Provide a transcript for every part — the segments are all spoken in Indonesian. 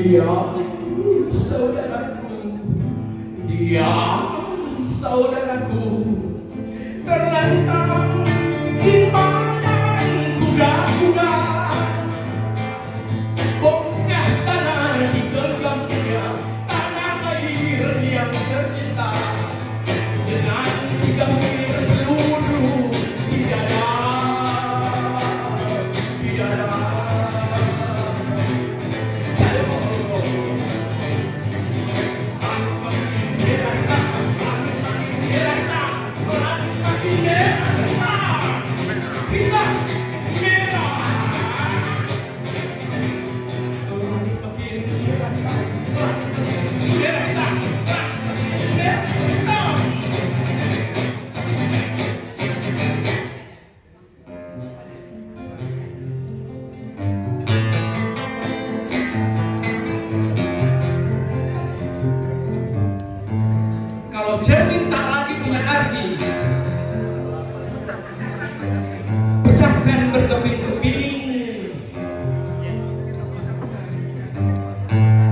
dia saudaraku. Dia saudaraku. Terlentang di padang kuda-kuda. Bongkah tanah di genggamnya tanah air yang tercinta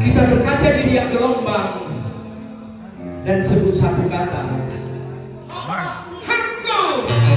Kita berkaca di yang gelombang dan sebut satu kata. Hancur.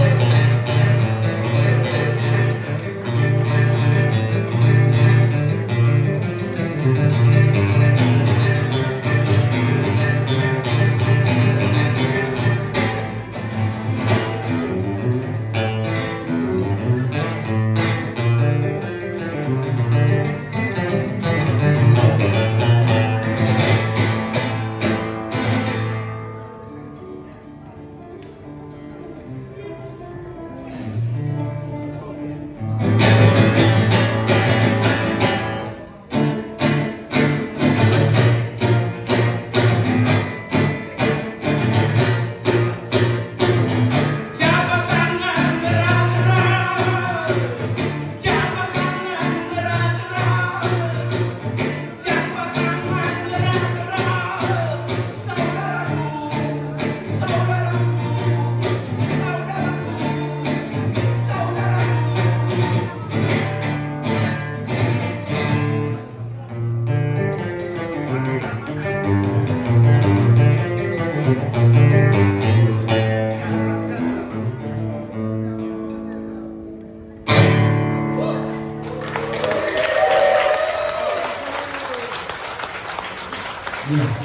Yeah.